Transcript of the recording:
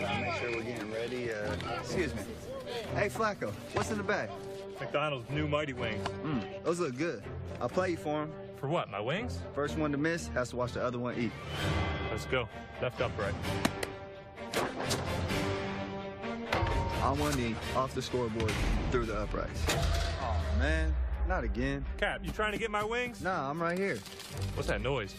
Uh, make sure we're getting ready. Uh, excuse me. Hey, Flacco, what's in the bag? McDonald's new Mighty Wings. Mm, those look good. I'll play you for them. For what, my wings? First one to miss has to watch the other one eat. Let's go. Left upright. On one knee, off the scoreboard, through the uprights. Oh, man. Not again. Cap, you trying to get my wings? Nah, I'm right here. What's that noise?